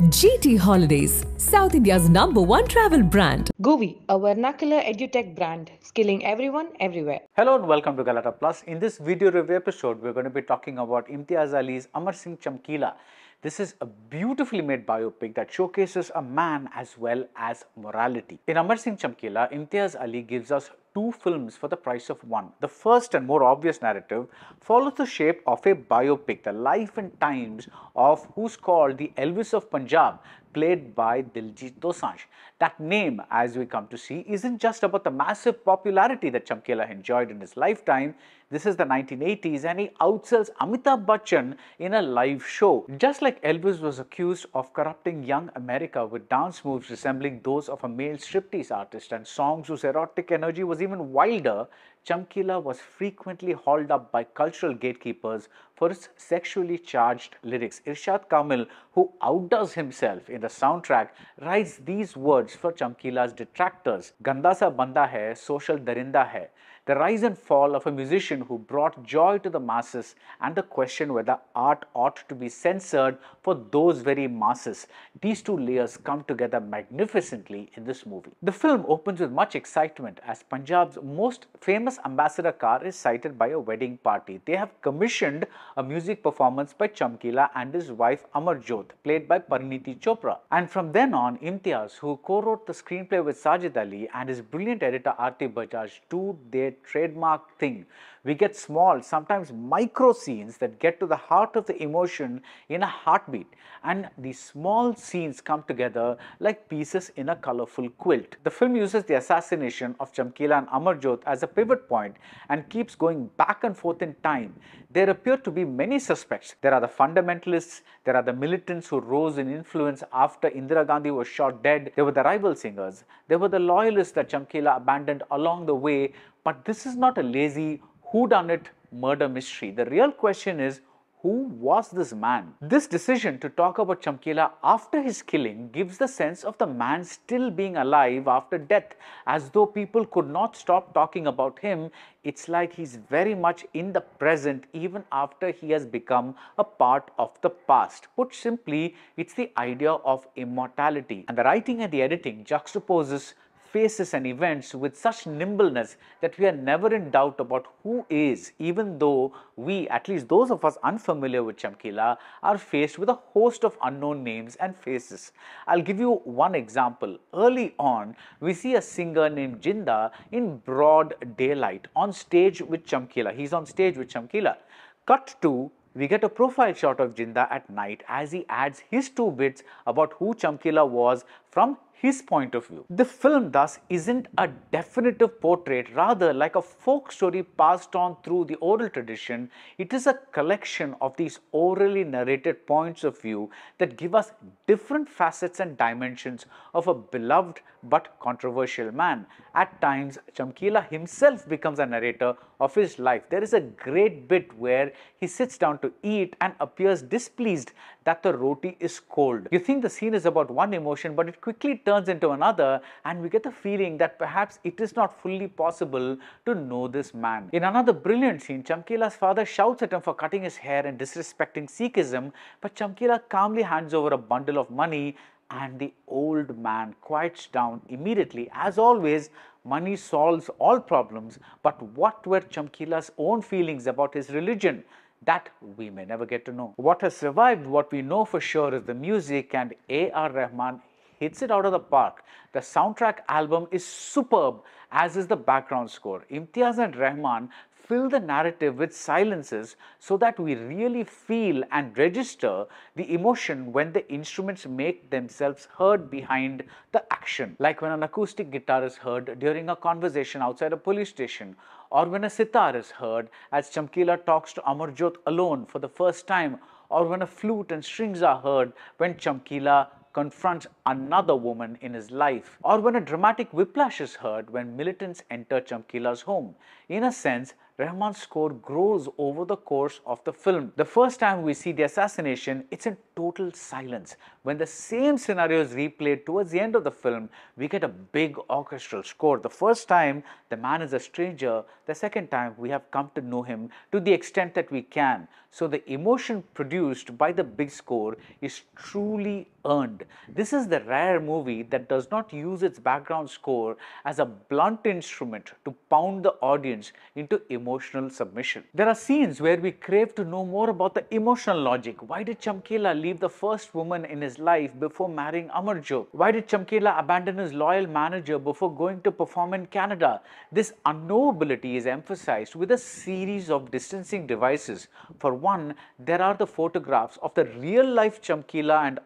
GT Holidays, South India's number one travel brand. GUVI, a vernacular edutech brand, skilling everyone everywhere. Hello and welcome to Galatta Plus. In this video review episode, we're going to be talking about Imtiaz Ali's Amar Singh Chamkila. This is a beautifully made biopic that showcases a man as well as morality. In Amar Singh Chamkila, Imtiaz Ali gives us two films for the price of one. The first and more obvious narrative follows the shape of a biopic, the life and times of who's called the Elvis of Punjab, played by Diljit Dosanjh. That name, as we come to see, isn't just about the massive popularity that Chamkila enjoyed in his lifetime. This is the 1980s and he outsells Amitabh Bachchan in a live show. Just like Elvis was accused of corrupting young America with dance moves resembling those of a male striptease artist and songs whose erotic energy was even wilder, Chamkila was frequently hauled up by cultural gatekeepers for its sexually charged lyrics. Irshad Kamil, who outdoes himself in the soundtrack, writes these words for Chamkila's detractors. Ganda sa banda hai, social darinda hai. The rise and fall of a musician who brought joy to the masses and the question whether art ought to be censored for those very masses. These two layers come together magnificently in this movie. The film opens with much excitement as Punjab's most famous ambassador car is sighted by a wedding party. They have commissioned a music performance by Chamkila and his wife Amarjot, played by Parineeti Chopra. And from then on, Imtiaz, who co-wrote the screenplay with Sajid Ali and his brilliant editor Aarti Bajaj, do their trademark thing. We get small, sometimes micro scenes that get to the heart of the emotion in a heartbeat. And these small scenes come together like pieces in a colorful quilt. The film uses the assassination of Chamkila and Amarjot as a pivot point and keeps going back and forth in time. There appear to be many suspects. There are the fundamentalists, there are the militants who rose in influence after Indira Gandhi was shot dead, there were the rival singers, there were the loyalists that Chamkila abandoned along the way. But this is not a lazy whodunit murder mystery. The real question is who was this man? This decision to talk about Chamkila after his killing gives the sense of the man still being alive after death, as though people could not stop talking about him. It's like he's very much in the present even after he has become a part of the past. Put simply, it's the idea of immortality. And the writing and the editing juxtaposes faces and events with such nimbleness that we are never in doubt about who is, even though we, at least those of us unfamiliar with Chamkila, are faced with a host of unknown names and faces. I'll give you one example. Early on, we see a singer named Jinda in broad daylight on stage with Chamkila. He's on stage with Chamkila. Cut to we get a profile shot of Jinda at night as he adds his two bits about who Chamkila was from his point of view. The film thus isn't a definitive portrait, rather like a folk story passed on through the oral tradition. It is a collection of these orally narrated points of view that give us different facets and dimensions of a beloved but controversial man. At times, Chamkila himself becomes a narrator of his life. There is a great bit where he sits down to eat and appears displeased that the roti is cold. You think the scene is about one emotion, but it quickly turns into another, and we get the feeling that perhaps it is not fully possible to know this man. In another brilliant scene, Chamkila's father shouts at him for cutting his hair and disrespecting Sikhism, but Chamkila calmly hands over a bundle of money and the old man quiets down immediately. As always, money solves all problems, but what were Chamkila's own feelings about his religion? That we may never get to know. What has survived, what we know for sure, is the music, and A.R. Rahman hits it out of the park. The soundtrack album is superb, as is the background score. Imtiaz and Rahman fill the narrative with silences so that we really feel and register the emotion when the instruments make themselves heard behind the action. Like when an acoustic guitar is heard during a conversation outside a police station, or when a sitar is heard as Chamkila talks to Amarjot alone for the first time, or when a flute and strings are heard when Chamkila confronts another woman in his life, or when a dramatic whiplash is heard when militants enter Chamkila's home. In a sense, Rahman's score grows over the course of the film. The first time we see the assassination, it's in total silence. When the same scenario is replayed towards the end of the film, we get a big orchestral score. The first time, the man is a stranger. The second time, we have come to know him to the extent that we can. So the emotion produced by the big score is truly earned. This is the rare movie that does not use its background score as a blunt instrument to pound the audience into emotional submission. There are scenes where we crave to know more about the emotional logic. Why did Chamkila leave the first woman in his life before marrying Amarjot? Why did Chamkila abandon his loyal manager before going to perform in Canada? This unknowability is emphasized with a series of distancing devices. For one, there are the photographs of the real life Chamkila and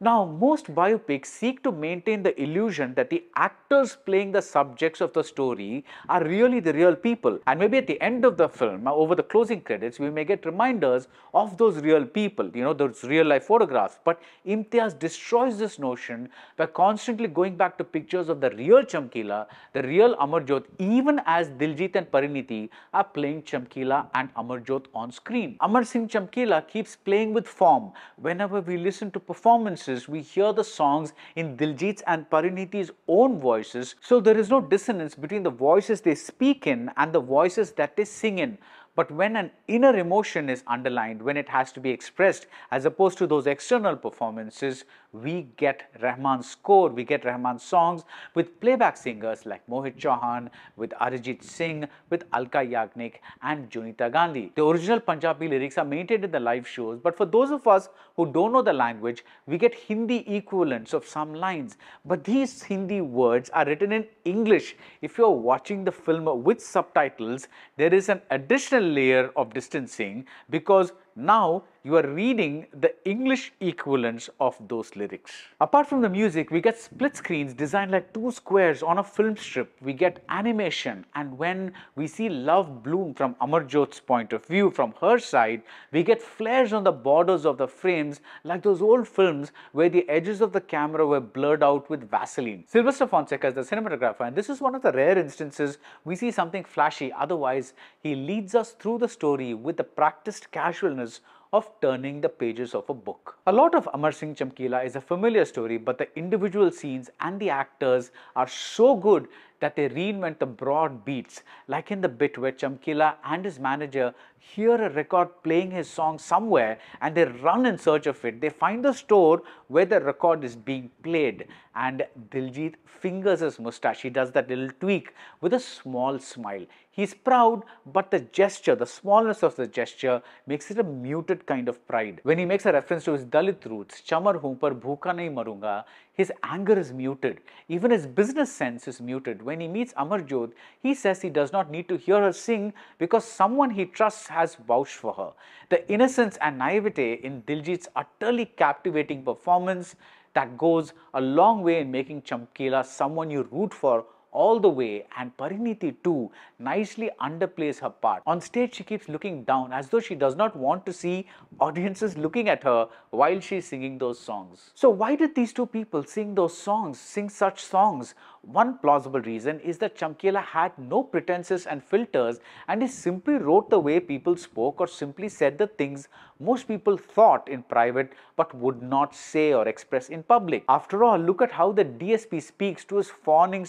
Now, most biopics seek to maintain the illusion that the actors playing the subjects of the story are really the real people. And maybe at the end of the film, uh, over the closing credits, we may get reminders of those real people, you know, those real life photographs. But Imtiaz destroys this notion by constantly going back to pictures of the real Chamkila, the real Amarjot, even as Diljit and Parineeti are playing Chamkila and Amarjot on screen. Amar Singh Chamkila keeps playing with form. Whenever we listen to performances, we hear the songs in Diljit's and Parineeti's own voices, so there is no dissonance between the voices they speak in and the voices that they sing in. But when an inner emotion is underlined, when it has to be expressed, as opposed to those external performances, we get Rahman's score, we get Rahman's songs with playback singers like Mohit Chauhan, with Arijit Singh, with Alka Yagnik and Jonita Gandhi. The original Punjabi lyrics are maintained in the live shows, but for those of us who don't know the language, we get Hindi equivalents of some lines. But these Hindi words are written in English. If you're watching the film with subtitles, there is an additional layer of distancing because now you are reading the English equivalents of those lyrics. Apart from the music, we get split screens designed like two squares on a film strip. We get animation and when we see love bloom from Amarjot's point of view, from her side, we get flares on the borders of the frames like those old films where the edges of the camera were blurred out with Vaseline. Sylvester Fonseca is the cinematographer and this is one of the rare instances we see something flashy. Otherwise, he leads us through the story with the practiced casualness of turning the pages of a book. A lot of Amar Singh Chamkila is a familiar story, but the individual scenes and the actors are so good that they reinvent the broad beats, like in the bit where Chamkila and his manager hear a record playing his song somewhere and they run in search of it. They find the store where the record is being played and Diljit fingers his mustache. He does that little tweak with a small smile. He's proud, but the gesture, the smallness of the gesture makes it a muted kind of pride. When he makes a reference to his Dalit roots, Chamar hoon par bhuka nahi marunga, his anger is muted. Even his business sense is muted. When he meets Amarjot, he says he does not need to hear her sing because someone he trusts has vouched for her. The innocence and naivete in Diljit's utterly captivating performance that goes a long way in making Chamkila someone you root for all the way and Parineeti too nicely underplays her part. On stage she keeps looking down as though she does not want to see audiences looking at her while she's singing those songs. So why did these two people sing those songs, sing such songs? One plausible reason is that Chamkila had no pretenses and filters and he simply wrote the way people spoke or simply said the things most people thought in private but would not say or express in public. After all, look at how the DSP speaks to his fawning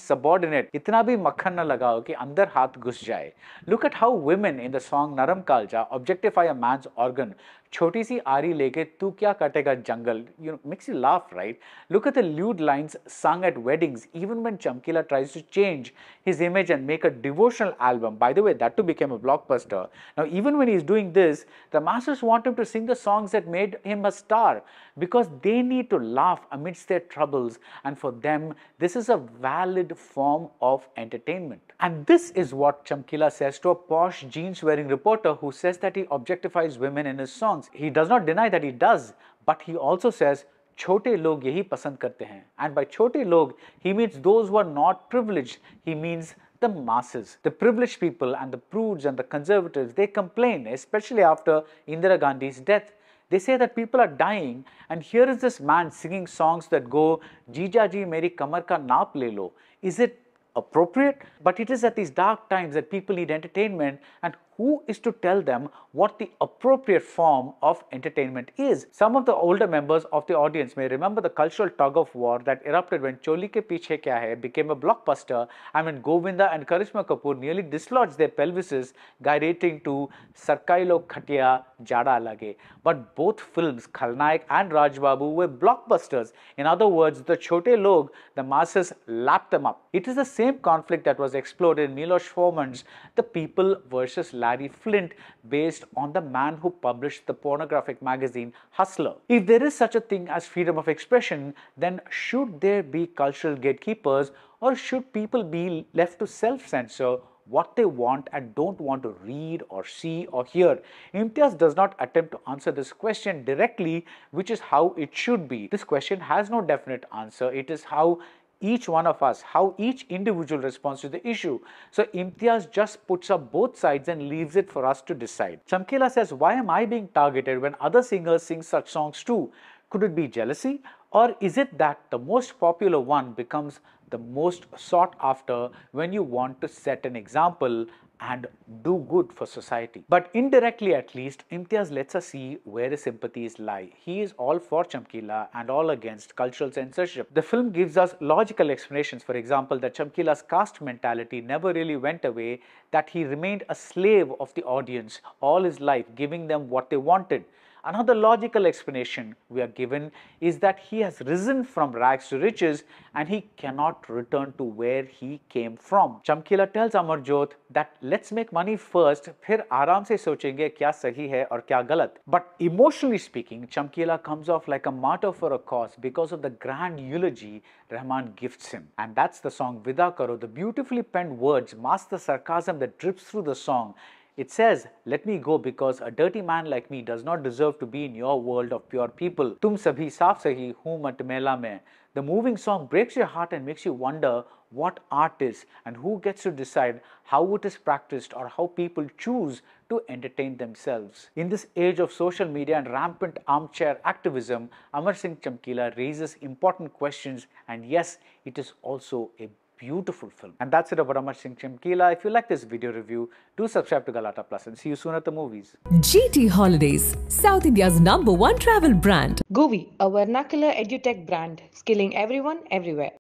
clarinet इतना भी मक्खन न लगाओ कि अंदर हाथ घुस जाए। Look at how women in the song नरम कालजा ऑब्जेक्टिफाई अ मैन ऑर्गन छोटी सी आरी लेके तू क्या कटेगा jungle you know makes you laugh right look at the lewd lines sung at weddings even when chamkila tries to change his image and make a devotional album by the way that too became a blockbuster now even when he's doing this the masters want him to sing the songs that made him a star because they need to laugh amidst their troubles and for them this is a valid form of entertainment and this is what chamkila says to a posh jeans wearing reporter who says that he objectifies women in his songs songs. He does not deny that he does, but he also says छोटे लोग यही पसंद करते हैं and by छोटे लोग he means those who are not privileged. He means the masses. The privileged people and the prudes and the conservatives, they complain, especially after Indira Gandhi's death. They say that people are dying and here is this man singing songs that go, Jija ji meri kamar ka naap le lo. Is it appropriate? But it is at these dark times that people need entertainment and who is to tell them what the appropriate form of entertainment is? Some of the older members of the audience may remember the cultural tug of war that erupted when Choli Ke Piche Kya Hai became a blockbuster and when Govinda and Karishma Kapoor nearly dislodged their pelvises gyrating to Sarkai Sarkailo Khatiya Jada Lage. But both films, Khalnaik and Rajbabu, were blockbusters. In other words, the Chote Log, the masses lapped them up. It is the same conflict that was explored in Milos Forman's The People versus Larry Flynt based on the man who published the pornographic magazine Hustler. If there is such a thing as freedom of expression, then should there be cultural gatekeepers or should people be left to self censor what they want and don't want to read or see or hear. Imtiaz does not attempt to answer this question directly, which is how it should be. This question has no definite answer. It is how each one of us, how each individual responds to the issue. So Imtiaz just puts up both sides and leaves it for us to decide. Chamkila says, why am I being targeted when other singers sing such songs too? Could it be jealousy? Or is it that the most popular one becomes the most sought after when you want to set an example and do good for society. But indirectly at least, Imtiaz lets us see where his sympathies lie. He is all for Chamkila and all against cultural censorship. The film gives us logical explanations, for example, that Chamkila's caste mentality never really went away, that he remained a slave of the audience all his life, giving them what they wanted. Another logical explanation we are given is that he has risen from rags to riches and he cannot return to where he came from. Chamkila tells Amarjot that let's make money first, फिर आराम से सोचेंगे क्या सही है और क्या गलत. But emotionally speaking, Chamkila comes off like a martyr for a cause because of the grand eulogy Rahman gifts him. And that's the song Vida Karo. The beautifully penned words mask the sarcasm that drips through the song it says, Let me go because a dirty man like me does not deserve to be in your world of pure people. Tum sabhi saaf sahi hu mela mein. The moving song breaks your heart and makes you wonder what art is and who gets to decide how it is practiced or how people choose to entertain themselves. In this age of social media and rampant armchair activism, Amar Singh Chamkila raises important questions and yes, it is also a beautiful film. And that's it about Amar Singh Chamkila. If you like this video review, do subscribe to Galatta Plus and see you soon at the movies. GT Holidays, South India's number one travel brand. GUVI, a vernacular edutech brand, skilling everyone everywhere.